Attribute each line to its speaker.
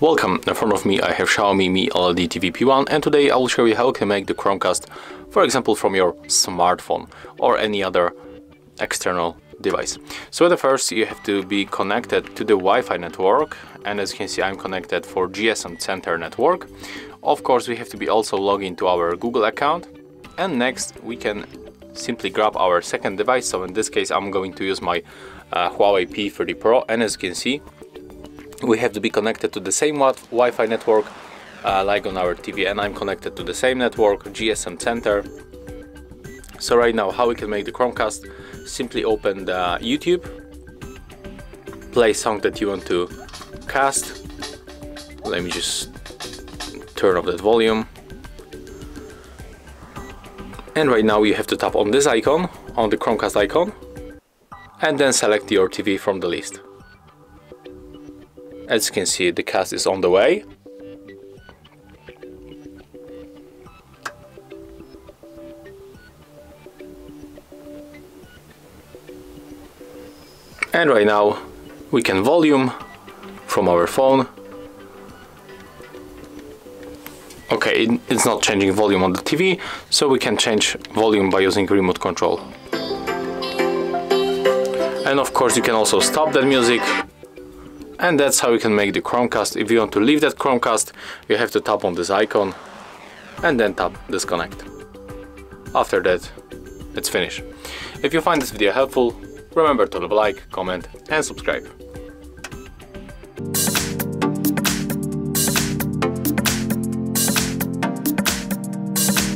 Speaker 1: Welcome, in front of me I have Xiaomi Mi OLED TV P1 and today I will show you how you can make the Chromecast for example from your smartphone or any other external device. So the first you have to be connected to the Wi-Fi network and as you can see I'm connected for GSM Center network. Of course we have to be also logged into our Google account and next we can simply grab our second device so in this case I'm going to use my uh, Huawei P30 Pro and as you can see we have to be connected to the same Wi-Fi network uh, like on our TV and I'm connected to the same network GSM Center. So right now how we can make the Chromecast? Simply open the YouTube play song that you want to cast. Let me just turn off that volume. And right now you have to tap on this icon on the Chromecast icon and then select your TV from the list as you can see, the cast is on the way. And right now we can volume from our phone. Okay, it's not changing volume on the TV, so we can change volume by using remote control. And of course you can also stop that music and that's how you can make the Chromecast. If you want to leave that Chromecast, you have to tap on this icon and then tap disconnect. After that, it's finished. If you find this video helpful, remember to leave a like, comment and subscribe.